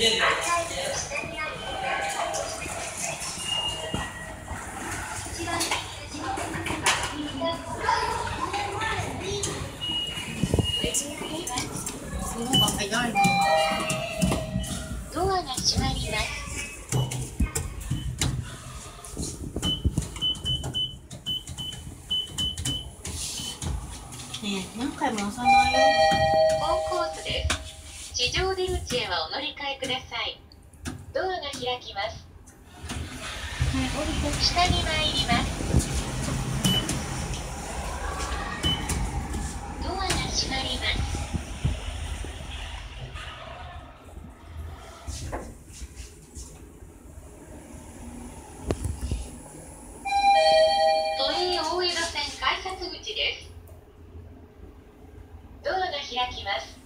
ドアが閉まります。ねえ、何回も押さないよ。地上出口へはお乗り換えください。ドアが開きます。下に参ります。ドアが閉まります。都営大江戸線改札口です。ドアが開きます。